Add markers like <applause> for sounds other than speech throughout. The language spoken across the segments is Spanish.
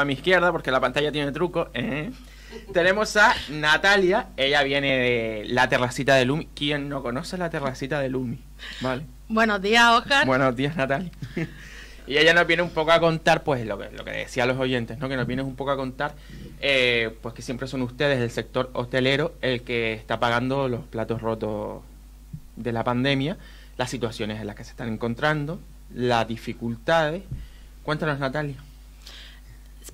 a mi izquierda porque la pantalla tiene truco. ¿eh? Tenemos a Natalia, ella viene de la terracita de Lumi. ¿Quién no conoce la terracita de Lumi? Vale. Buenos días, Oscar. Buenos días, Natalia. <laughs> y ella nos viene un poco a contar, pues, lo que, lo que decía los oyentes, ¿no? Que nos viene un poco a contar, eh, pues que siempre son ustedes, el sector hostelero, el que está pagando los platos rotos de la pandemia, las situaciones en las que se están encontrando, las dificultades. Cuéntanos, Natalia.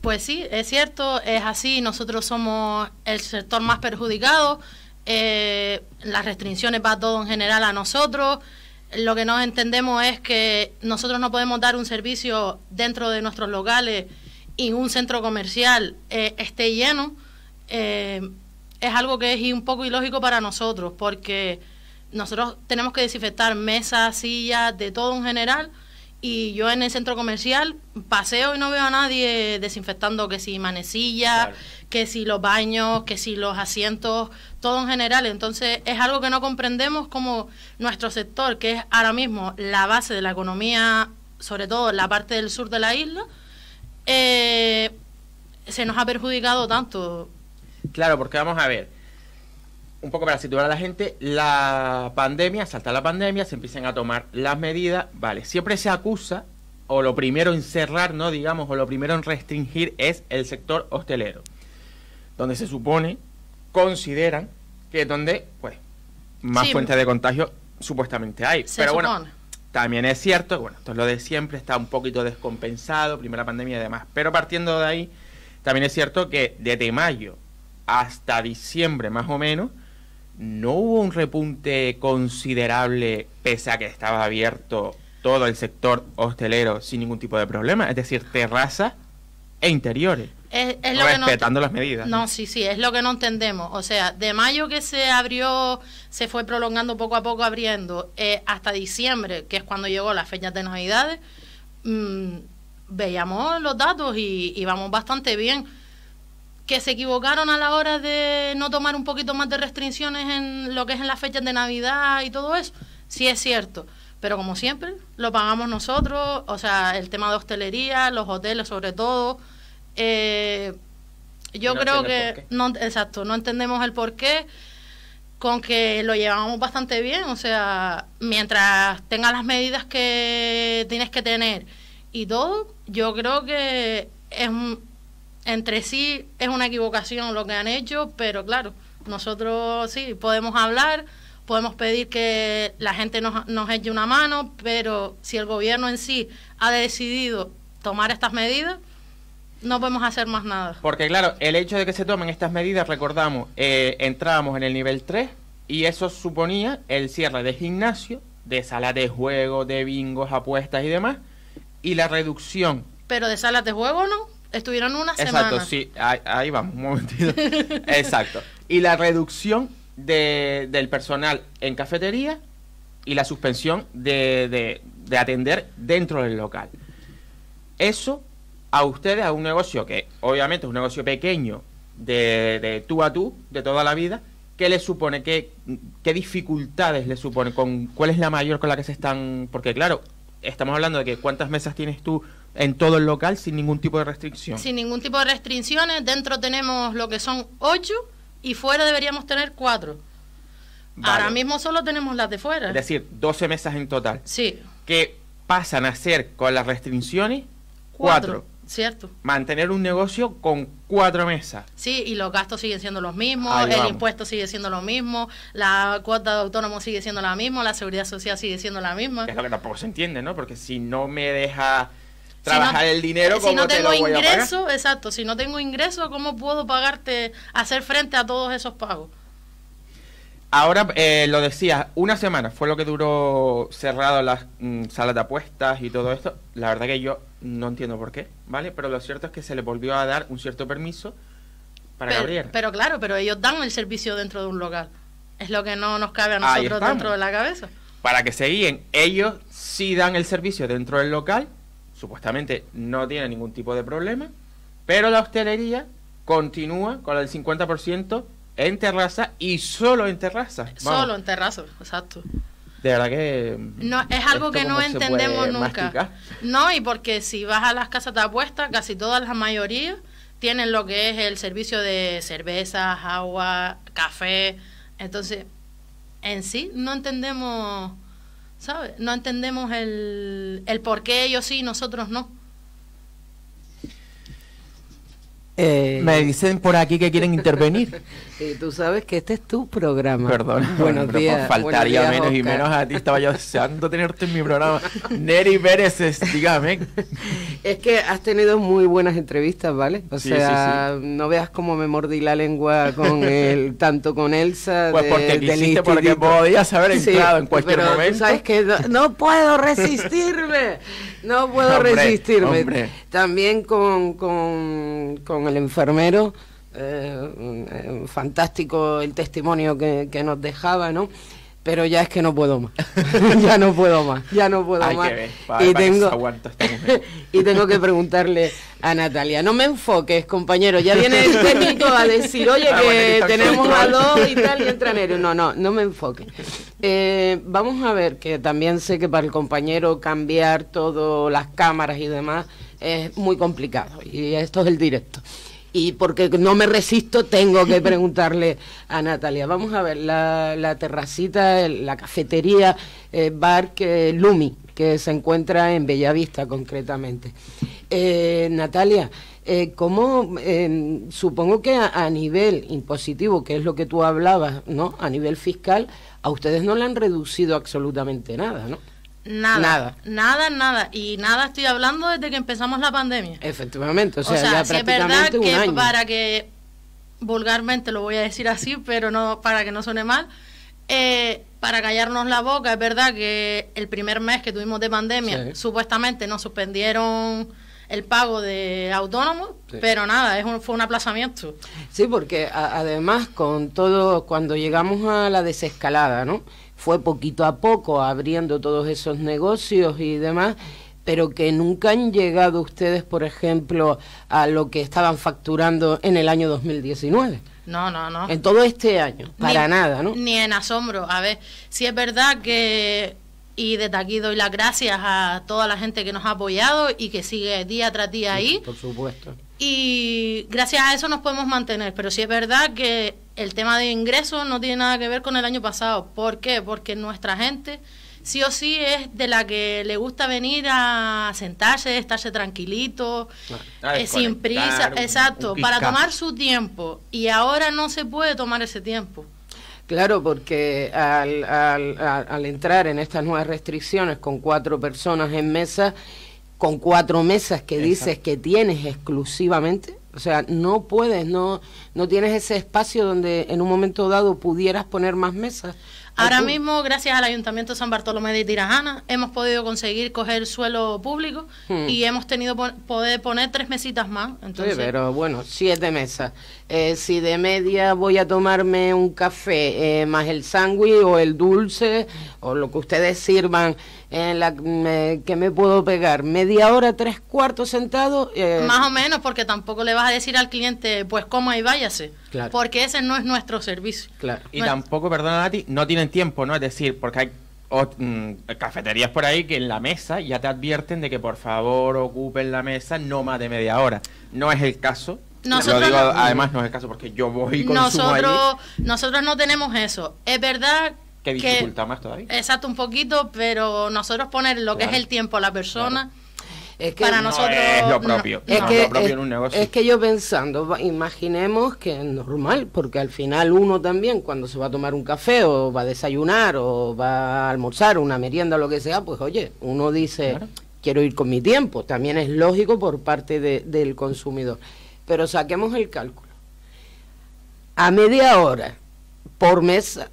Pues sí, es cierto, es así. Nosotros somos el sector más perjudicado. Eh, las restricciones va todo en general a nosotros. Lo que no entendemos es que nosotros no podemos dar un servicio dentro de nuestros locales y un centro comercial eh, esté lleno. Eh, es algo que es un poco ilógico para nosotros porque nosotros tenemos que desinfectar mesas, sillas, de todo en general y yo en el centro comercial paseo y no veo a nadie desinfectando que si manecillas, que si los baños, que si los asientos, todo en general. Entonces es algo que no comprendemos como nuestro sector, que es ahora mismo la base de la economía, sobre todo en la parte del sur de la isla, eh, se nos ha perjudicado tanto. Claro, porque vamos a ver, un poco para situar a la gente, la pandemia, salta la pandemia, se empiezan a tomar las medidas, vale, siempre se acusa, o lo primero en cerrar, ¿no? Digamos, o lo primero en restringir es el sector hostelero, donde se supone, consideran que es donde, pues, más fuentes de contagio supuestamente hay. Pero bueno, también es cierto, bueno, esto es lo de siempre, está un poquito descompensado, primera pandemia y demás, pero partiendo de ahí, también es cierto que desde mayo hasta diciembre más o menos, no hubo un repunte considerable pese a que estaba abierto todo el sector hostelero sin ningún tipo de problema, es decir, terrazas e interiores. respetando las medidas. No, sí, sí, es lo que no entendemos. O sea, de mayo que se abrió, se fue prolongando poco a poco abriendo, eh, hasta diciembre, que es cuando llegó las fechas de Navidades, mm, veíamos los datos y, y vamos bastante bien que se equivocaron a la hora de no tomar un poquito más de restricciones en lo que es en las fechas de Navidad y todo eso, sí es cierto. Pero como siempre, lo pagamos nosotros, o sea, el tema de hostelería, los hoteles sobre todo. Eh, yo creo que, no, exacto, no entendemos el por qué, con que lo llevamos bastante bien, o sea, mientras tengas las medidas que tienes que tener y todo, yo creo que es entre sí es una equivocación lo que han hecho, pero claro, nosotros sí podemos hablar, podemos pedir que la gente nos, nos eche una mano, pero si el gobierno en sí ha decidido tomar estas medidas, no podemos hacer más nada. Porque claro, el hecho de que se tomen estas medidas, recordamos, eh, entrábamos en el nivel 3 y eso suponía el cierre de gimnasio, de salas de juego, de bingos, apuestas y demás, y la reducción. Pero de salas de juego no. Estuvieron una semana. Exacto, sí, ahí, vamos, un momentito. <laughs> Exacto. Y la reducción de, del personal en cafetería y la suspensión de, de, atender dentro del local. Eso a ustedes, a un negocio que obviamente es un negocio pequeño, de, de tú a tú, de toda la vida, ¿qué les supone? ¿Qué, ¿Qué dificultades les supone? ¿Con, ¿Cuál es la mayor con la que se están...? Porque claro, estamos hablando de que cuántas mesas tienes tú en todo el local sin ningún tipo de restricción. Sin ningún tipo de restricciones. Dentro tenemos lo que son ocho y fuera deberíamos tener cuatro. Ahora mismo solo tenemos las de fuera. Es decir, 12 mesas en total. Sí. Que pasan a ser con las restricciones cuatro. Cierto. Mantener un negocio con cuatro mesas. Sí, y los gastos siguen siendo los mismos, el impuesto sigue siendo lo mismo, la cuota de autónomo sigue siendo la misma, la seguridad social sigue siendo la misma. es lo que tampoco se entiende, ¿no? Porque si no me deja trabajar el dinero como si no tengo ingreso, exacto, si no tengo ingreso, ¿cómo puedo pagarte, hacer frente a todos esos pagos? Ahora, eh, lo decía, una semana fue lo que duró cerrado las mm, salas de apuestas y todo esto. La verdad que yo no entiendo por qué, ¿vale? Pero lo cierto es que se le volvió a dar un cierto permiso para pero, Gabriel. Pero claro, pero ellos dan el servicio dentro de un local. Es lo que no nos cabe a nosotros dentro de la cabeza. Para que se guíen, ellos sí dan el servicio dentro del local, supuestamente no tiene ningún tipo de problema, pero la hostelería continúa con el 50% en terraza y solo en terraza. Solo en terraza, exacto. de verdad que... No, es algo que no entendemos nunca. No, y porque si vas a las casas de apuestas, casi todas las mayorías tienen lo que es el servicio de cervezas, agua, café. Entonces, en sí no entendemos, ¿sabes? No entendemos el, el por qué ellos sí y nosotros no. Eh, Me dicen por aquí que quieren intervenir. <laughs> Y tú sabes que este es tu programa. Perdón. <laughs> Buenos días. Faltaría menos y menos a ti. Estaba yo deseando tenerte en mi programa. Neri Pérez, dígame. Es que has tenido muy buenas entrevistas, ¿vale? O sea, no veas cómo me mordí la lengua con el, <laughs> tanto con Elsa. Pues porque quisiste, porque podías haber entrado en cualquier pero momento. sabes que no, puedo resistirme. No puedo resistirme. También con, con, con el enfermero eh, fantástico el testimonio que, nos dejaba, ¿no? Pero ya es que no puedo más. <laughs> ya no puedo más. Ya no puedo más. y, tengo, <laughs> y tengo que preguntarle a Natalia, no me enfoques, compañero. Ya viene el técnico a decir, oye, ah, que tenemos a dos y tal, y entra Nero. No, no, no me enfoques. Eh, vamos a ver, que también sé que para el compañero cambiar todas las cámaras y demás es muy complicado. Y esto es el directo y porque no me resisto tengo que preguntarle a Natalia. Vamos a ver, la, terracita, la cafetería, eh, bar que, Lumi, que se encuentra en Bellavista concretamente. Eh, Natalia, eh, ¿cómo, eh, supongo que a, nivel impositivo, que es lo que tú hablabas, ¿no? A nivel fiscal, a ustedes no le han reducido absolutamente nada, ¿no? Nada, nada, nada, Y nada estoy hablando desde que empezamos la pandemia. Efectivamente, o sea, ya si es verdad que para que, vulgarmente lo voy a decir así, <laughs> pero no para que no suene mal, eh, para callarnos la boca, es verdad que el primer mes que tuvimos de pandemia, supuestamente nos suspendieron el pago de autónomos, pero nada, es fue un aplazamiento. Sí, porque además con todo, cuando llegamos a la desescalada, ¿no? Fue poquito a poco abriendo todos esos negocios y demás, pero que nunca han llegado ustedes, por ejemplo, a lo que estaban facturando en el año 2019. No, no, no. En todo este año, para nada, ¿no? Ni en asombro. A ver, si es verdad que, y desde aquí doy las gracias a toda la gente que nos ha apoyado y que sigue día tras día ahí. Por supuesto. Y gracias a eso nos podemos mantener, pero sí es verdad que el tema de ingresos no tiene nada que ver con el año pasado. ¿Por qué? Porque nuestra gente sí o sí es de la que le gusta venir a sentarse, estarse tranquilito, ah, eh, sin prisa, exacto, para tomar su tiempo. Y ahora no se puede tomar ese tiempo. Claro, porque al, al, al, entrar en estas nuevas restricciones con cuatro personas en mesa, con cuatro mesas que dices que tienes exclusivamente, o sea, no puedes, no, no tienes ese espacio donde en un momento dado pudieras poner más mesas. Ahora mismo, gracias al Ayuntamiento de San Bartolomé de Tirajana, hemos podido conseguir coger suelo público hmm. y hemos tenido poder poner tres mesitas más. Entonces... Sí, pero bueno, siete mesas. Eh, si de media voy a tomarme un café eh, más el sándwich o el dulce o lo que ustedes sirvan en la que me puedo pegar media hora, tres cuartos sentado. Eh, Más o menos, porque tampoco le vas a decir al cliente, pues coma y váyase. Porque ese no es nuestro servicio. Claro. Y tampoco, perdona a ti, no tienen tiempo, ¿no? Es decir, porque hay mm, cafeterías por ahí que en la mesa ya te advierten de que por favor ocupen la mesa no más de media hora. No es el caso. Nosotros además no es el caso porque yo voy con nosotros, nosotros no tenemos eso. Es verdad que dificulta más todavía. Exacto, un poquito, pero nosotros poner lo que es el tiempo a la persona. Es que para nosotros es lo propio, es, que, en un negocio. es que yo pensando, imaginemos que es normal, porque al final uno también cuando se va a tomar un café o va a desayunar o va a almorzar, una merienda o lo que sea, pues oye, uno dice, quiero ir con mi tiempo, también es lógico por parte del consumidor. Pero saquemos el cálculo. A media hora por mesa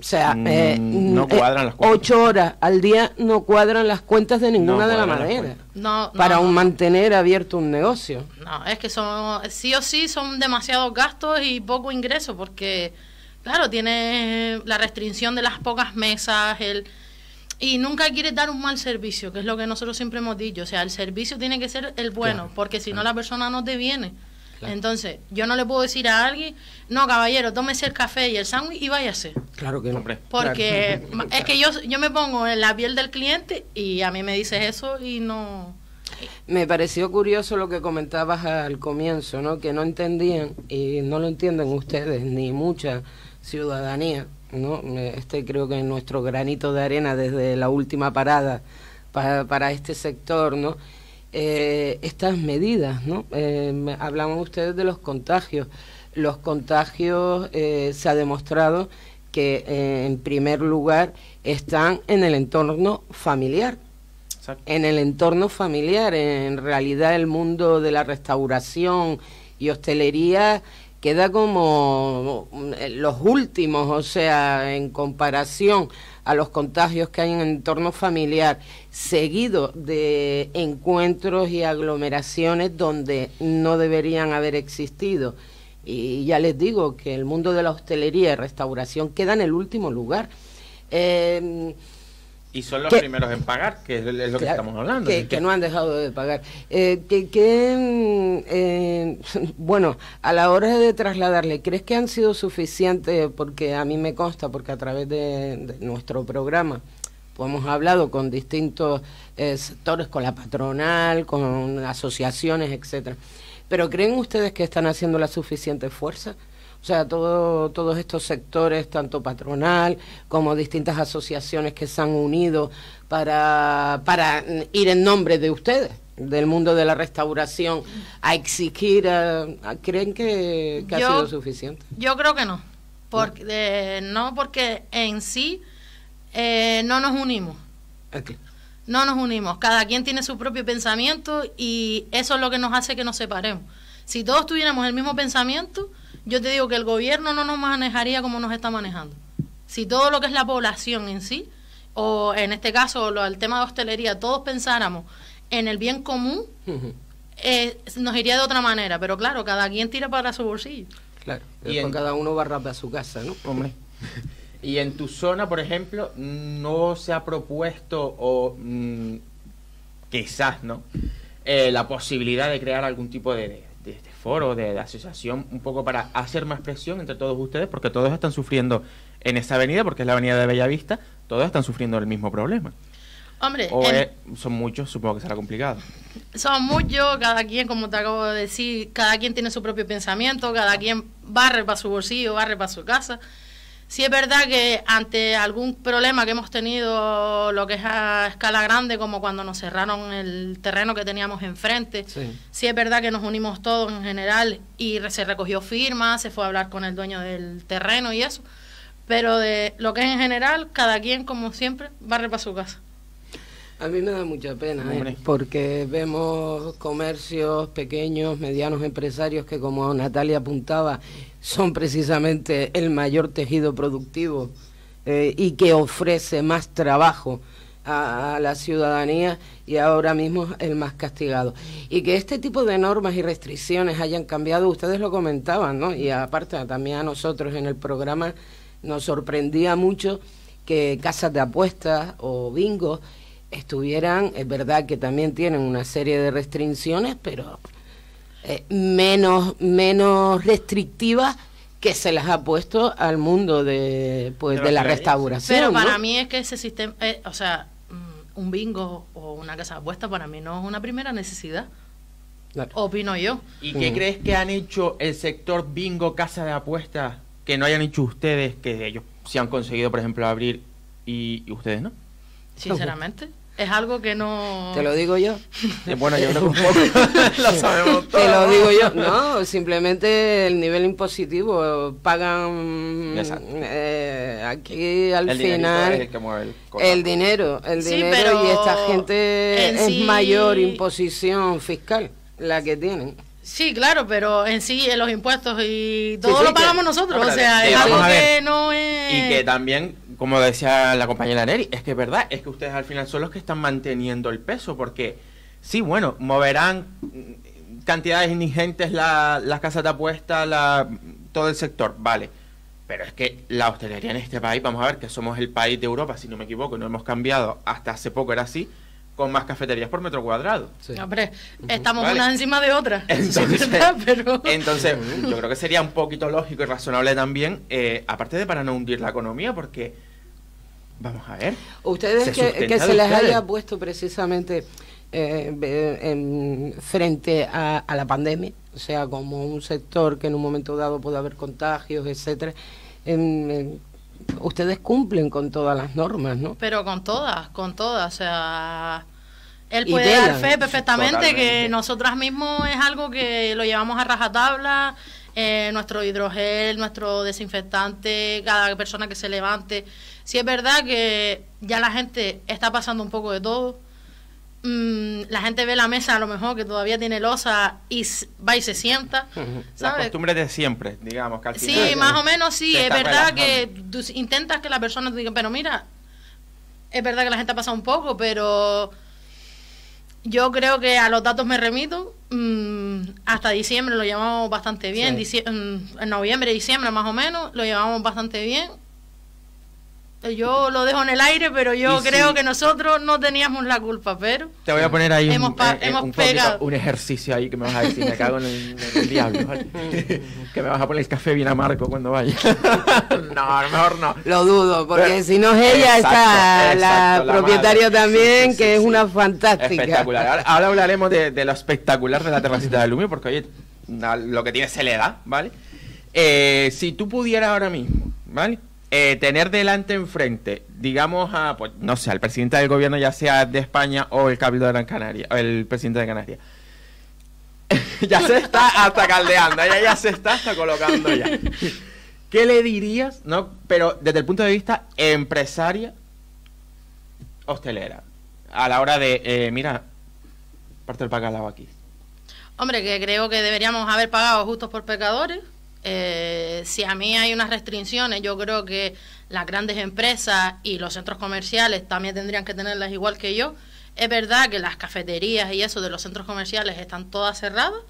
o sea, mm, eh, no mm, eh, ocho horas al día no cuadran las cuentas de ninguna de la manera. No, para mantener abierto un negocio. No, es que son, sí o sí son demasiados gastos y poco ingreso, porque, claro, tiene la restricción de las pocas mesas, el y nunca quieres dar un mal servicio, que es lo que nosotros siempre hemos dicho. O sea, el servicio tiene que ser el bueno, porque si no la persona no te viene. Entonces, yo no le puedo decir a alguien, no, caballero, tómese el café y el sándwich y váyase. Claro que no. Porque es que yo, yo me pongo en la piel del cliente y a mí me dices eso y no... Me pareció curioso lo que comentabas al comienzo, ¿no? Que no entendían y no lo entienden ustedes ni mucha ciudadanía, ¿no? Este creo que es nuestro granito de arena desde la última parada para, para este sector, ¿no? Eh, estas medidas, ¿no? Eh, hablaban ustedes de los contagios. Los contagios eh, se ha demostrado que en primer lugar están en el entorno familiar. En el entorno familiar, en realidad el mundo de la restauración y hostelería queda como los últimos, o sea, en comparación a los contagios que hay en el entorno familiar, seguido de encuentros y aglomeraciones donde no deberían haber existido. Y ya les digo que el mundo de la hostelería y restauración queda en el último lugar. Eh, y son los primeros en pagar, que es, lo que estamos hablando. Que, no han dejado de pagar. Eh, que, eh, <laughs> bueno, a la hora de trasladarle, ¿crees que han sido suficientes? Porque a mí me consta, porque a través de, nuestro programa pues hemos hablado con distintos eh, sectores, con la patronal, con asociaciones, etcétera. Pero ¿creen ustedes que están haciendo la suficiente fuerza? O sea, todo, todos estos sectores, tanto patronal como distintas asociaciones que se han unido para, para ir en nombre de ustedes del mundo de la restauración a exigir, ¿creen que, ha sido suficiente? Yo creo que no, porque, no, porque en sí eh, no nos unimos. No nos unimos, cada quien tiene su propio pensamiento y eso es lo que nos hace que nos separemos. Si todos tuviéramos el mismo pensamiento, yo te digo que el gobierno no nos manejaría como nos está manejando. Si todo lo que es la población en sí, o en este caso lo, el tema de hostelería, todos pensáramos en el bien común, eh, nos iría de otra manera. Pero claro, cada quien tira para su bolsillo. Claro, y en, cada uno va a su casa, ¿no? Hombre. <laughs> y en tu zona, por ejemplo, no se ha propuesto, o mm, quizás, ¿no? Eh, la posibilidad de crear algún tipo de foro, de, asociación, un poco para hacer más presión entre todos ustedes, porque todos están sufriendo en esa avenida, porque es la avenida de Bellavista, todos están sufriendo el mismo problema. Hombre, o son muchos, supongo que será complicado. Son muchos, cada quien, como te acabo de decir, cada quien tiene su propio pensamiento, cada quien barre para su bolsillo, barre para su casa. Sí es verdad que ante algún problema que hemos tenido, lo que es a escala grande, como cuando nos cerraron el terreno que teníamos enfrente, sí, es verdad que nos unimos todos en general y se recogió firma, se fue a hablar con el dueño del terreno y eso. Pero de lo que es en general, cada quien, como siempre, barre para su casa. A mí me da mucha pena, ¿eh? porque vemos comercios pequeños, medianos empresarios que, como Natalia apuntaba, son precisamente el mayor tejido productivo eh, y que ofrece más trabajo a, la ciudadanía y ahora mismo el más castigado. Y que este tipo de normas y restricciones hayan cambiado, ustedes lo comentaban, ¿no? Y aparte también a nosotros en el programa nos sorprendía mucho que casas de apuestas o bingos estuvieran, es verdad que también tienen una serie de restricciones, pero eh, menos, menos restrictivas que se las ha puesto al mundo de, pues, de, la restauración. Pero para mí es que ese sistema, eh, o sea, mm, un bingo o una casa de apuestas para mí no es una primera necesidad. Opino yo. ¿Y qué mm. crees que han hecho el sector bingo, casa de apuestas, que no hayan hecho ustedes, que ellos sí han conseguido, por ejemplo, abrir y, y ustedes no? Sinceramente es algo que no... ¿Te lo digo yo? Eh, bueno, yo creo que un poco <laughs> lo sabemos Te lo digo yo. No, simplemente el nivel impositivo. Pagan eh, aquí al final... el, dinero, el dinero y esta gente es mayor imposición fiscal la que tienen. Sí, claro, pero en sí en los impuestos y todo lo pagamos nosotros, o sea, es algo que no es... Y que también como decía la compañera Neri, es que es verdad, es que ustedes al final son los que están manteniendo el peso, porque sí, bueno, moverán cantidades indigentes las casas de apuesta, la, todo el sector, vale. Pero es que la hostelería en este país, vamos a ver que somos el país de Europa, si no me equivoco, no hemos cambiado, hasta hace poco era así, con más cafeterías por metro cuadrado. Hombre, estamos unas encima de otras. Entonces, <laughs> entonces, yo creo que sería un poquito lógico y razonable también, eh, aparte de para no hundir la economía, porque, vamos a ver. Ustedes que, se les haya puesto precisamente eh, en, frente a, la pandemia, o sea, como un sector que en un momento dado puede haber contagios, etcétera. ustedes cumplen con todas las normas, ¿no? Pero con todas, con todas, o sea, él puede dar fe perfectamente que nosotras mismos es algo que lo llevamos a rajatabla, eh, nuestro hidrogel, nuestro desinfectante, cada persona que se levante. Si es verdad que ya la gente está pasando un poco de todo. Mm, la gente ve la mesa a lo mejor que todavía tiene losa y va y se sienta. <laughs> La costumbre de siempre, digamos. Que sí, más o menos sí. Es verdad que tú intentas que la persona te diga, pero mira, es verdad que la gente ha pasado un poco, pero yo creo que a los datos me remito. Mm, hasta diciembre lo llevamos bastante bien. Mm, en noviembre, diciembre más o menos, lo llevamos bastante bien. Yo lo dejo en el aire, pero yo creo que nosotros no teníamos la culpa, pero... Te voy a poner ahí un, eh, eh, un, ejercicio ahí que me vas a decir, me cago en el, diablo, <laughs> que me vas a poner el café bien amargo cuando vaya. <laughs> no, mejor no. Lo dudo, porque si no es ella, está la, propietaria también, que es una fantástica. Espectacular. Ahora, hablaremos de, lo espectacular de la terracita de Lumio, porque oye, lo que tiene se le da, ¿vale? Eh, si tú pudieras ahora mismo, ¿vale? Eh, tener delante enfrente, digamos, a, pues, no sé, al presidente del gobierno, ya sea de España o el Cabildo de Gran Canaria, el presidente de Canarias. <laughs> ya se está hasta caldeando, ya, ya se está hasta colocando ya. ¿Qué le dirías, no? Pero desde el punto de vista empresaria, hostelera, a la hora de, eh, mira, parte del pagado aquí. Hombre, que creo que deberíamos haber pagado justos por pecadores eh, si a mí hay unas restricciones, yo creo que las grandes empresas y los centros comerciales también tendrían que tenerlas igual que yo. Es verdad que las cafeterías y eso de los centros comerciales están todas cerradas,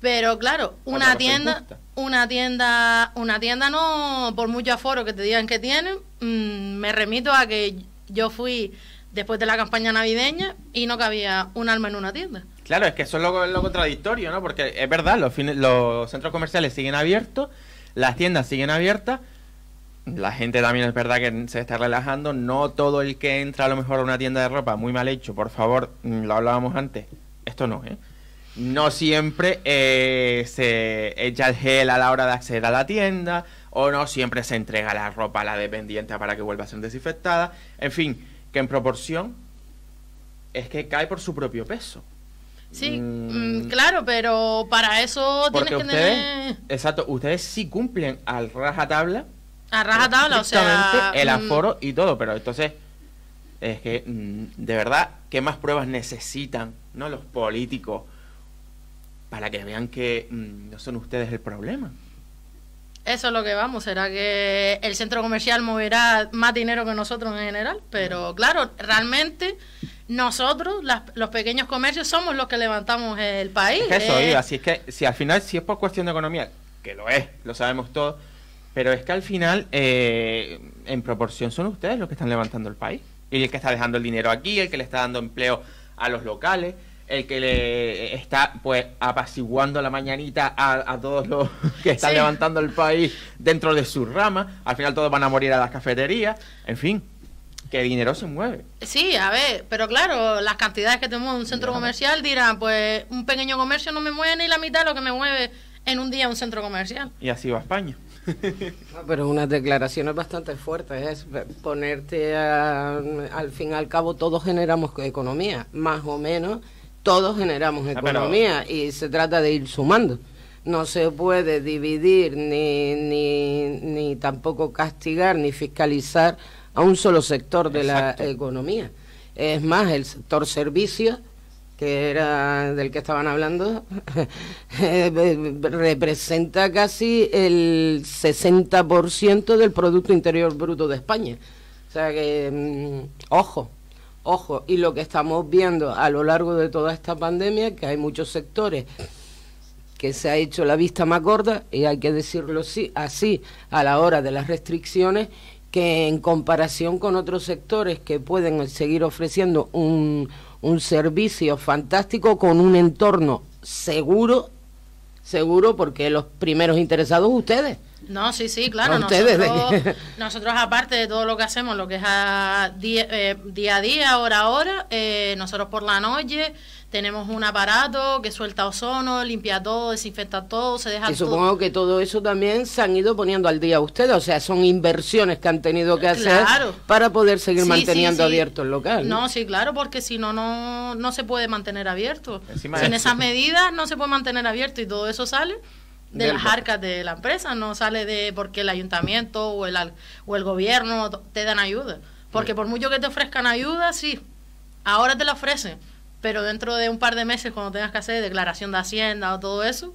pero claro, una tienda, una tienda, una tienda no, por mucho aforo que te digan que tienen, mm, me remito a que yo fui después de la campaña navideña y no cabía un alma en una tienda. Claro, es que eso es lo, contradictorio, ¿no? Porque es verdad, los, centros comerciales siguen abiertos, las tiendas siguen abiertas, la gente también es verdad que se está relajando, no todo el que entra a lo mejor a una tienda de ropa, muy mal hecho, por favor, mm, lo hablábamos antes, esto no, ¿eh? No siempre eh, se echa el gel a la hora de acceder a la tienda, o no siempre se entrega la ropa a la dependiente para que vuelva a ser desinfectada, en fin, que en proporción es que cae por su propio peso. Sí, mm, mm, claro, pero para eso tienes que tener... Exacto, ustedes sí cumplen al rajatabla. A rajatabla, o sea... El mm, aforo y todo, pero entonces es que de verdad, ¿qué más pruebas necesitan no los políticos para que vean que no son ustedes el problema? Eso es lo que vamos, será que el centro comercial moverá más dinero que nosotros en general, pero claro, realmente nosotros, los pequeños comercios, somos los que levantamos el país. Es eso, eh. así es que si al final, si es por cuestión de economía, que lo es, lo sabemos todos, pero es que al final, eh, en proporción, son ustedes los que están levantando el país. Y el que está dejando el dinero aquí, el que le está dando empleo a los locales, el que le está pues apaciguando la mañanita a, todos los <laughs> que están levantando el país dentro de su rama. Al final todos van a morir a las cafeterías. En fin, que dinero se mueve. Sí, a ver, pero claro, las cantidades que tenemos en un centro comercial dirán, pues un pequeño comercio no me mueve ni la mitad de lo que me mueve en un día un centro comercial. Y así va España. <laughs> pero unas declaraciones bastante fuertes es ponerte al fin y al cabo todos generamos economía, más o menos todos generamos ah, economía y se trata de ir sumando. No se puede dividir ni, ni, ni tampoco castigar ni fiscalizar a un solo sector de la economía. Es más, el sector servicios, que era del que estaban hablando, <laughs> representa casi el 60% del Producto Interior Bruto de España. O sea que, mm, ojo, ojo, y lo que estamos viendo a lo largo de toda esta pandemia, que hay muchos sectores que se ha hecho la vista más gorda, y hay que decirlo así, así a la hora de las restricciones, que en comparación con otros sectores que pueden seguir ofreciendo un, un servicio fantástico con un entorno seguro, seguro porque los primeros interesados ustedes. No, sí, sí, claro. Nosotros, <laughs> nosotros, aparte de todo lo que hacemos, lo que es a día, eh, día, a día, hora a hora, eh, nosotros por la noche tenemos un aparato que suelta ozono, limpia todo, desinfecta todo, se deja y supongo que todo eso también se han ido poniendo al día ustedes, o sea, son inversiones que han tenido que hacer para poder seguir manteniendo abierto el local. ¿no? sí, claro, porque si no, no, no se puede mantener abierto. Sin esas medidas no se puede mantener abierto y todo eso sale de las arcas de la empresa, no sale de porque el ayuntamiento o el, o el gobierno te dan ayuda. Porque por mucho que te ofrezcan ayuda, sí, ahora te la ofrecen pero dentro de un par de meses cuando tengas que hacer declaración de hacienda o todo eso.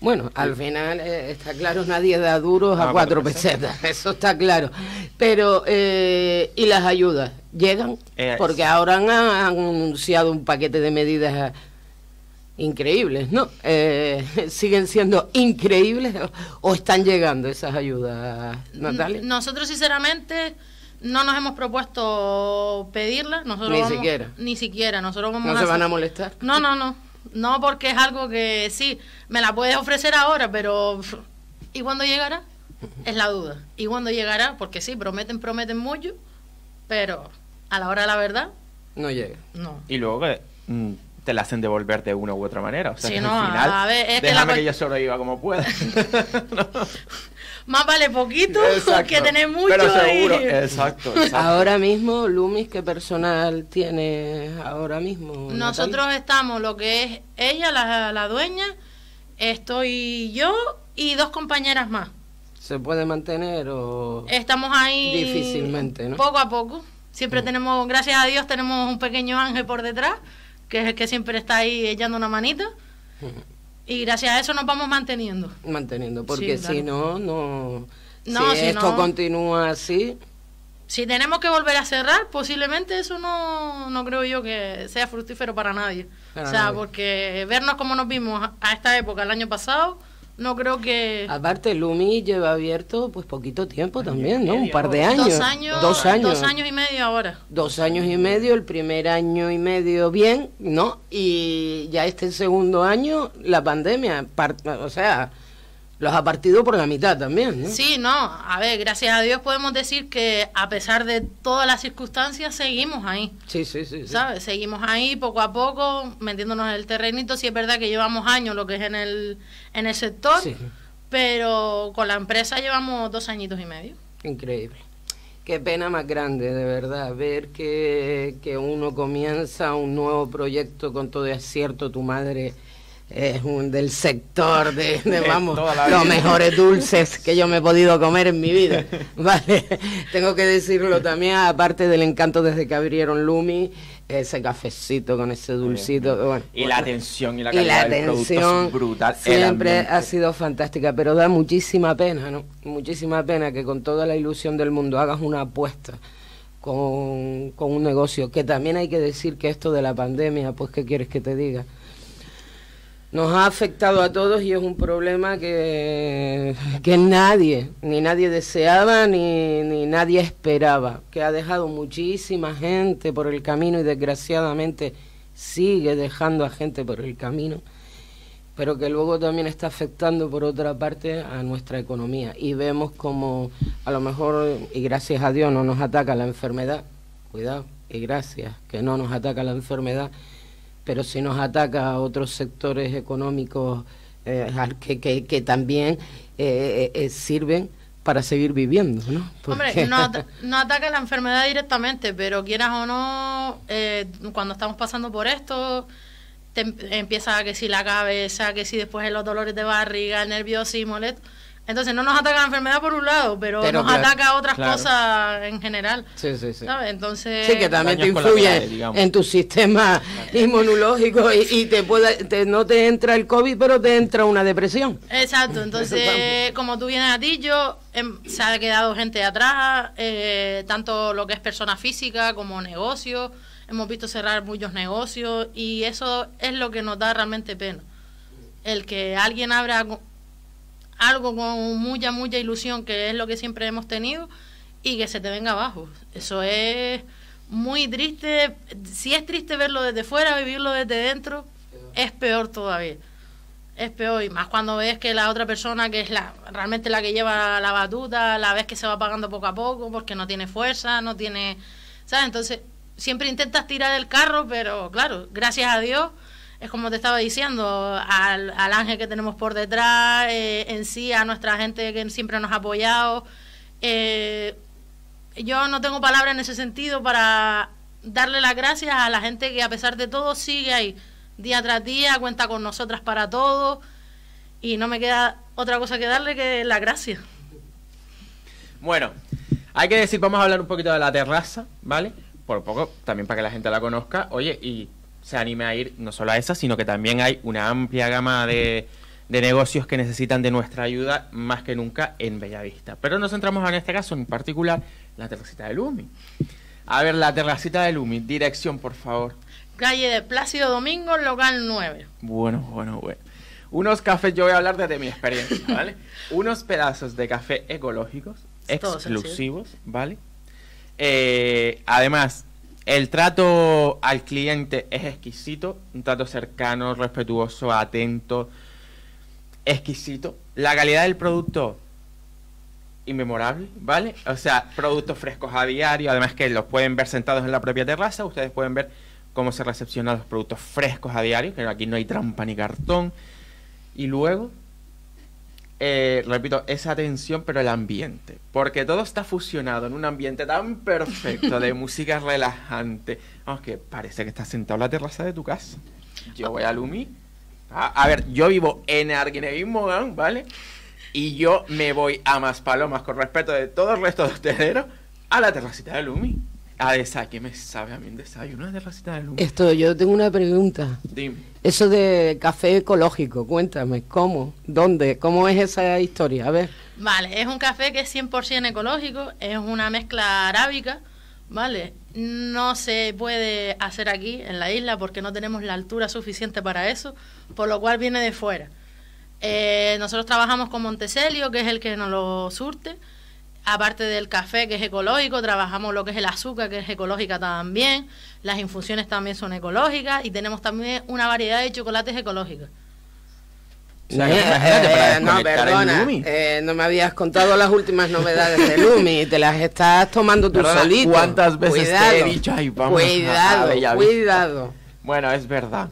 Bueno, al final eh, está claro, nadie da duros a cuatro pesetas, <laughs> eso está claro. Pero, eh, ¿y las ayudas? ¿Llegan? Eh, Porque ahora han, anunciado un paquete de medidas increíbles, ¿no? <laughs> ¿Siguen siendo increíbles o, están llegando esas ayudas, Natalia? Nosotros, sinceramente, no nos hemos propuesto pedirla. Nosotros ni siquiera. Ni siquiera. Nosotros vamos ¿No se van a molestar? No, no, no. No, porque es algo que sí, me la puedes ofrecer ahora, pero ¿y cuándo llegará? Es la duda. ¿Y cuándo llegará? Porque sí, prometen, prometen mucho, pero a la hora de la verdad... No llega. No. Y luego que mm, te la hacen devolver de una u otra manera. O sea, sí, no, al final, a ver, es déjame que, la... que yo iba como pueda. <laughs> <laughs> <laughs> más vale poquito <laughs> que tener mucho. Pero seguro, exacto, Ahora mismo, Lumis, ¿qué personal tiene ahora mismo? Nosotros estamos, lo que es ella, la, la dueña, estoy yo y dos compañeras más. ¿Se puede mantener o...? Estamos ahí... Difícilmente, ¿no? Poco a poco. Siempre mm. tenemos, gracias a Dios, tenemos un pequeño ángel por detrás, que es el que siempre está ahí echando una manita. Y gracias a eso nos vamos manteniendo. Manteniendo, porque si no, no... si, esto continúa así... Si tenemos que volver a cerrar, posiblemente eso no, no creo yo que sea fructífero para nadie. o sea, porque vernos como nos vimos a esta época el año pasado no creo que... Aparte, Lumi lleva abierto pues poquito tiempo también, ¿no? Un par de años. Dos años. Dos años. Dos años y medio ahora. Dos años y medio, el primer año y medio bien, ¿no? Y ya este segundo año, la pandemia, o sea, los ha partido por la mitad también, ¿no? Sí, no, a ver, gracias a Dios podemos decir que a pesar de todas las circunstancias seguimos ahí. Sí, sí, sí. ¿Sabes? Seguimos ahí poco a poco, metiéndonos en el terrenito. Sí es verdad que llevamos años lo que es en el, en el sector, pero con la empresa llevamos dos añitos y medio. Increíble. Qué pena más grande, de verdad, ver que, que uno comienza un nuevo proyecto con todo acierto, tu madre es un del sector de, vamos los mejores dulces que yo me he podido comer en mi vida. <laughs> Vale. Tengo que decirlo también aparte del encanto desde que abrieron Lumi ese cafecito con ese dulcito y la atención y la calidad del producto brutal siempre ha sido fantástica pero da muchísima pena no muchísima pena que con toda la ilusión del mundo hagas una apuesta con, con un negocio que también hay que decir que esto de la pandemia pues qué quieres que te diga nos ha afectado a todos y es un problema que, que nadie, ni nadie deseaba ni, ni nadie esperaba, que ha dejado muchísima gente por el camino y desgraciadamente sigue dejando a gente por el camino, pero que luego también está afectando por otra parte a nuestra economía. Y vemos como a lo mejor, y gracias a Dios, no nos ataca la enfermedad, cuidado, y gracias que no nos ataca la enfermedad, pero si nos ataca a otros sectores económicos eh, que, que, también eh, eh, sirven para seguir viviendo, ¿no? Hombre, no, no, ataca la enfermedad directamente, pero quieras o no, cuando estamos pasando por esto, te empieza que si la cabeza, que si después los dolores de barriga, el nerviosismo, molesto entonces no nos ataca la enfermedad por un lado, pero, nos ataca otras cosas en general. Sí, sí, sí. Entonces... Sí, que también te influye en tu sistema inmunológico y, te puede, no te entra el COVID, pero te entra una depresión. Exacto, entonces como tú vienes a ti, yo em, se ha quedado gente atrás, eh, tanto lo que es persona física como negocios, hemos visto cerrar muchos negocios y eso es lo que nos da realmente pena. El que alguien abra algo con mucha, mucha ilusión, que es lo que siempre hemos tenido, y que se te venga abajo. Eso es muy triste. Si es triste verlo desde fuera, vivirlo desde dentro, es peor todavía. Es peor, y más cuando ves que la otra persona, que es la realmente la que lleva la batuta, la ves que se va apagando poco a poco porque no tiene fuerza, no tiene. ¿Sabes? Entonces, siempre intentas tirar el carro, pero claro, gracias a Dios, es como te estaba diciendo, al, ángel que tenemos por detrás, eh, en sí, a nuestra gente que siempre nos ha apoyado. Eh, yo no tengo palabras en ese sentido para darle las gracias a la gente que a pesar de todo sigue ahí día tras día, cuenta con nosotras para todo y no me queda otra cosa que darle que la gracia. Bueno, hay que decir, vamos a hablar un poquito de la terraza, ¿vale? Por poco, también para que la gente la conozca. Oye, y se anime a ir no solo a esa, sino que también hay una amplia gama de, de negocios que necesitan de nuestra ayuda más que nunca en Bellavista. Pero nos centramos en este caso en particular la terracita de Lumi. A ver, la terracita de Lumi, dirección, por favor. Calle de Plácido Domingo, local 9. Bueno, bueno, bueno. Unos cafés, yo voy a hablar desde mi experiencia, <laughs> ¿vale? Unos pedazos de café ecológicos, exclusivos, ¿vale? Eh, además, el trato al cliente es exquisito, un trato cercano, respetuoso, atento, exquisito. La calidad del producto inmemorable, ¿vale? O sea, productos frescos a diario, además que los pueden ver sentados en la propia terraza, ustedes pueden ver cómo se recepcionan los productos frescos a diario, que aquí no hay trampa ni cartón. Y luego, eh, repito, esa atención, pero el ambiente. Porque todo está fusionado en un ambiente tan perfecto de <laughs> música relajante. Vamos, que parece que estás sentado en la terraza de tu casa. Yo voy a Lumi. A, ver, yo vivo en Arguineguismo, ¿vale? Y yo me voy a más palomas con respeto de todo el resto de hosteleros a la terracita de Lumi. A esa, ¿qué me sabe a mí un desayuno de terracita de Lumi? Esto, yo tengo una pregunta. Dime. Eso de café ecológico, cuéntame, ¿cómo? ¿Dónde? ¿Cómo es esa historia? A ver. Vale, es un café que es 100% ecológico, es una mezcla arábica, ¿vale? No se puede hacer aquí en la isla porque no tenemos la altura suficiente para eso, por lo cual viene de fuera. Eh, nosotros trabajamos con Monteselio, que es el que nos lo surte. Aparte del café, que es ecológico, trabajamos lo que es el azúcar, que es ecológica también. Las infusiones también son ecológicas y tenemos también una variedad de chocolates ecológicos. no, perdona, eh, no me habías contado las últimas novedades de Lumi, te las estás tomando tú solito. ¿Cuántas veces te he dicho, ay, vamos cuidado, cuidado. Bueno, es verdad,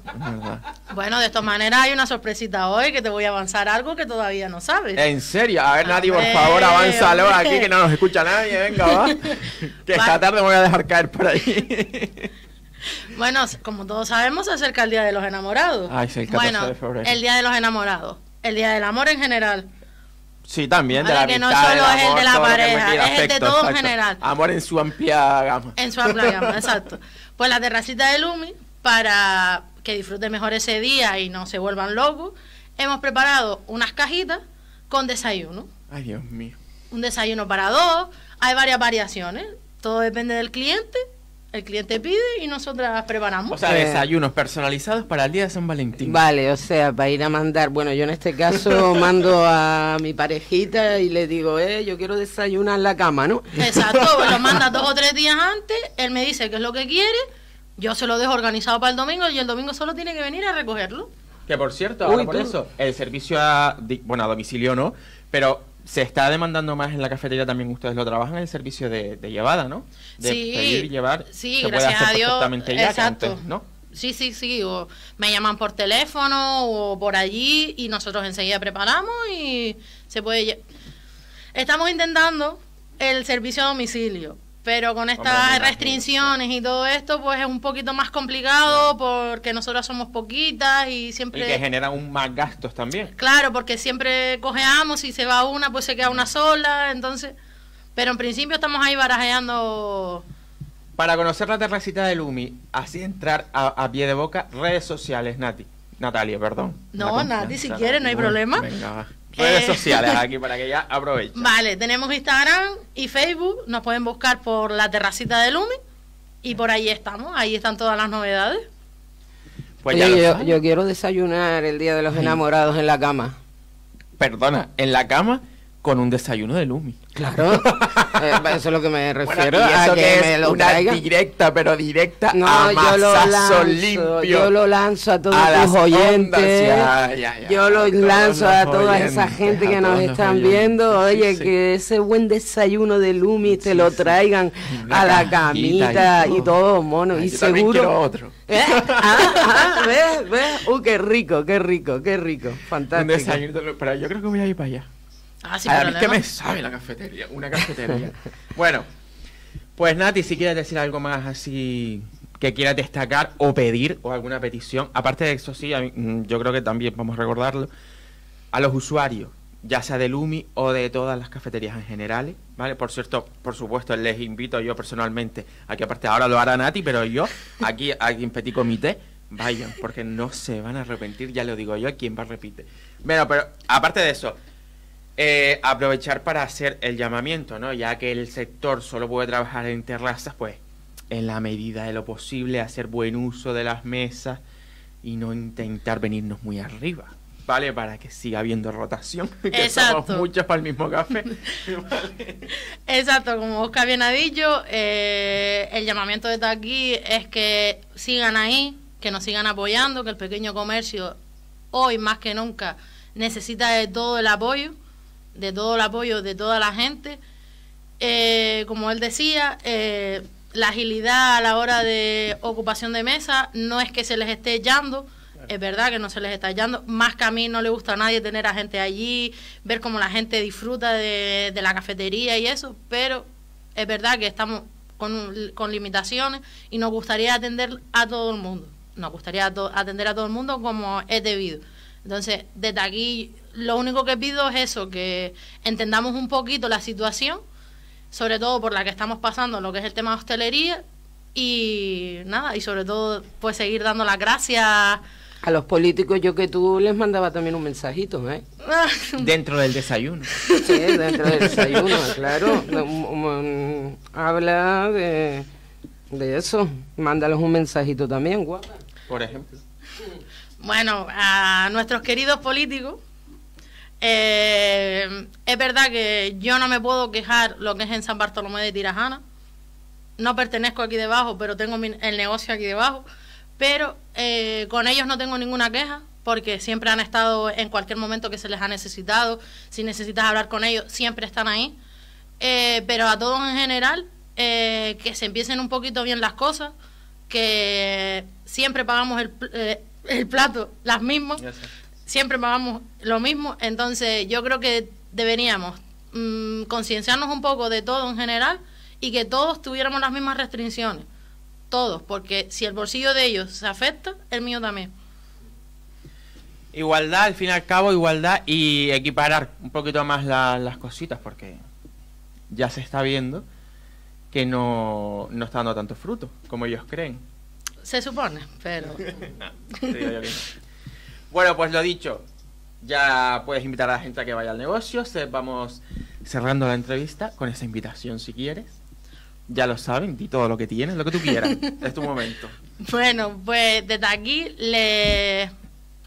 Bueno, de todas maneras hay una sorpresita hoy que te voy a avanzar algo que todavía no sabes. ¿En serio? A ver, Nati, por favor, avánzalo aquí que no nos escucha nadie. Venga, va. <laughs> Que esta tarde me voy a dejar caer por ahí. Bueno, como todos sabemos, se acerca el Día de los Enamorados. Ay, sí, el 14 bueno, de febrero. el Día de los Enamorados. El Día del Amor en general. Sí, también, de la que no solo es el de la pareja, es el de todo en general. Amor en su amplia gama. En su amplia gama, <laughs> exacto. Pues la terracita de Lumi para que disfruten mejor ese día y no se vuelvan locos, hemos preparado unas cajitas con desayuno. Ay, Dios mío. Un desayuno para dos, hay varias variaciones, todo depende del cliente. El cliente pide y nosotras preparamos. O sea, desayunos personalizados para el día de San Valentín. Vale, o sea, para ir a mandar. Bueno, yo en este caso <laughs> mando a mi parejita y le digo, eh, yo quiero desayunar en la cama, ¿no? Exacto, <laughs> lo manda dos o tres días antes, él me dice qué es lo que quiere yo se lo dejo organizado para el domingo y el domingo solo tiene que venir a recogerlo. Que por cierto, ahora por eso, el servicio a, bueno, a domicilio no, pero se está demandando más en la cafetería también, ustedes lo trabajan, el servicio de, llevada, ¿no? De sí, pedir y llevar. Sí, gracias a Dios. Ya exacto. ¿no? Sí, sí, sí. O me llaman por teléfono o por allí y nosotros enseguida preparamos y se puede. Estamos intentando el servicio a domicilio pero con estas restricciones y todo esto, pues es un poquito más complicado porque nosotras somos poquitas y siempre... Y que generan un más gastos también. Claro, porque siempre cojeamos, y se va una, pues se queda una sola, entonces... Pero en principio estamos ahí barajeando... Para conocer la terracita de Lumi, así entrar a, pie de boca, redes sociales, Nati. Natalia, perdón. No, Nati, si quieres, no hay problema. Venga, redes sociales aquí para que ya aprovechen. Vale, tenemos Instagram y Facebook, nos pueden buscar por la terracita de Lumi y por ahí estamos, ahí están todas las novedades. Pues yo, quiero desayunar el día de los enamorados en la cama. Perdona, ¿en la cama? Con un desayuno de Lumi. Claro, <laughs> eh, eso es lo que me refiero. a que, me lo una directa, pero directa no, a yo lo lanzo, limpio. Yo lo lanzo a todos los oyentes. yo lo lanzo a toda esa gente que nos están viendo. Oye, que ese buen desayuno de Lumi te lo traigan a la camita y todo, mono. y seguro. otro. <laughs> ¿Eh? Ah, ah, ¿ves? ¿Ves? Uh, qué rico, qué rico, qué rico. Fantástico. Un desayuno, pero yo creo que voy a ir para allá. Ah, a mí que me sabe la cafetería, una cafetería. <laughs> bueno, pues Nati, si quieres decir algo más así que quieras destacar o pedir o alguna petición, aparte de eso sí, mm, yo creo que también vamos a recordarlo, a los usuarios, ya sea de Lumi o de todas las cafeterías en general, ¿vale? Por cierto, por supuesto, les invito yo personalmente, aquí aparte ahora lo hará Nati, pero yo, aquí, aquí en Petit Comité, vayan, porque no se van a arrepentir, ya lo digo yo, ¿quién va a repetir? Bueno, pero aparte de eso, eh, aprovechar para hacer el llamamiento, ¿no? Ya que el sector solo puede trabajar en terrazas, pues en la medida de lo posible hacer buen uso de las mesas y no intentar venirnos muy arriba. ¿Vale? Para que siga habiendo rotación. <laughs> Que Exacto. Somos muchos para el mismo café. <laughs> <laughs> Exacto, como Oscar bien ha dicho, eh, el llamamiento de aquí es que sigan ahí, que nos sigan apoyando, que el pequeño comercio hoy más que nunca necesita de todo el apoyo de todo el apoyo de toda la gente. Eh, como él decía, eh, la agilidad a la hora de ocupación de mesa no es que se les esté echando, es verdad que no se les está echando, más que a mí no le gusta a nadie tener a gente allí, ver cómo la gente disfruta de, la cafetería y eso, pero es verdad que estamos con, con limitaciones y nos gustaría atender a todo el mundo, nos gustaría atender a todo el mundo como es debido. Entonces, desde aquí lo único que pido es eso, que entendamos un poquito la situación, sobre todo por la que estamos pasando, lo que es el tema de hostelería, y nada, y sobre todo pues seguir dando las gracias a los políticos, yo que tú les mandaba también un mensajito, ¿eh? <laughs> dentro del desayuno. Sí, dentro del desayuno, claro. habla de, de eso. Mándalos un mensajito también, guapa. Por ejemplo. Bueno, a nuestros queridos políticos, eh, es verdad que yo no me puedo quejar lo que es en San Bartolomé de Tirajana. No pertenezco aquí debajo, pero tengo el negocio aquí debajo. Pero eh, con ellos no tengo ninguna queja, porque siempre han estado en cualquier momento que se les ha necesitado. Si necesitas hablar con ellos, siempre están ahí. Eh, pero a todos en general, que se empiecen un poquito bien las cosas, que siempre pagamos el, el plato las mismas siempre pagamos lo mismo, entonces yo creo que deberíamos mm, concienciarnos un poco de todo en general y que todos tuviéramos las mismas restricciones, todos, porque si el bolsillo de ellos se afecta, el mío también. Igualdad, al fin y al cabo, igualdad y equiparar un poquito más las cositas, porque ya se está viendo que no, no está dando tanto fruto como ellos creen. Se supone, pero... <laughs> Bueno, pues lo dicho, ya puedes invitar a la gente a que vaya al negocio. Vamos cerrando la entrevista con esa invitación si quieres. Ya lo saben, di todo lo que tienes, lo que tú quieras. <laughs> es tu momento. Bueno, pues desde aquí les,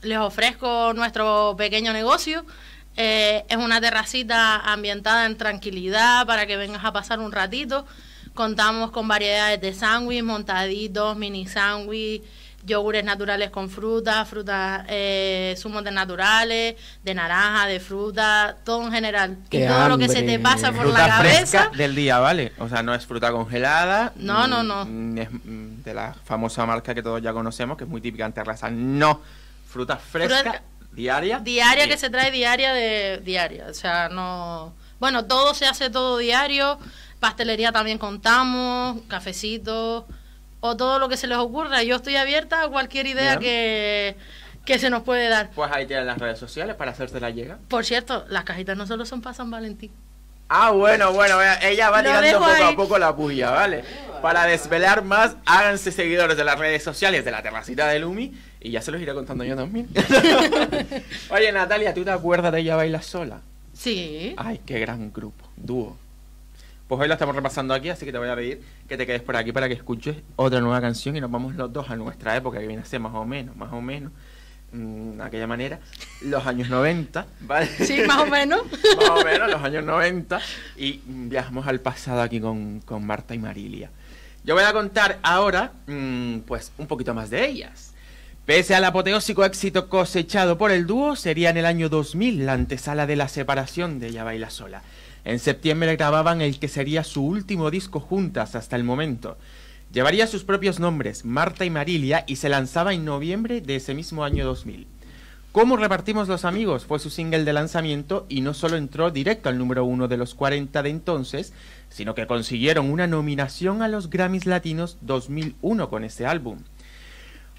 les ofrezco nuestro pequeño negocio. Eh, es una terracita ambientada en tranquilidad para que vengas a pasar un ratito. Contamos con variedades de sándwich, montaditos, mini sándwich yogures naturales con fruta, frutas, eh, zumos de naturales, de naranja, de fruta, todo en general. y todo lo que se te pasa por la cabeza. del día, ¿vale? O sea, no es fruta congelada. No, no, no. Es mm, de la famosa marca que todos ya conocemos, que es muy típica en terraza. No, fruta fresca, diaria. Diaria que se trae diaria de diaria. O sea, no. Bueno, todo se hace todo diario. Pastelería también contamos, cafecitos o todo lo que se les ocurra. Yo estoy abierta a cualquier idea que, se nos puede dar. Pues ahí tienen las redes sociales para hacerte la llega. Por cierto, las cajitas no solo son para San Valentín. Ah, bueno, bueno, ella va tirando poco a poco la puya, ¿vale? Para desvelar más, háganse seguidores de las redes sociales de la terracita de Lumi y ya se los iré contando yo también. <laughs> Oye, Natalia, ¿tú te acuerdas de ella baila sola? Sí. Ay, qué gran grupo, dúo. Pues hoy la estamos repasando aquí, así que te voy a pedir que te quedes por aquí para que escuches otra nueva canción y nos vamos los dos a nuestra época, que viene a ser más o menos, más o menos, mm, de aquella manera, los años 90, ¿vale? <laughs> Sí, más o menos. más o menos, los años 90, y viajamos al pasado aquí con, con Marta y Marilia. Yo voy a contar ahora, mm, pues, un poquito más de ellas. Pese al apoteósico éxito cosechado por el dúo, sería en el año 2000 la antesala de la separación de Ella Baila Sola. En septiembre grababan el que sería su último disco juntas hasta el momento. Llevaría sus propios nombres, Marta y Marilia, y se lanzaba en noviembre de ese mismo año 2000. ¿Cómo repartimos los amigos? Fue su single de lanzamiento y no solo entró directo al número uno de los 40 de entonces, sino que consiguieron una nominación a los Grammys Latinos 2001 con este álbum.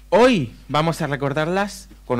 Hoy vamos a recordarlas con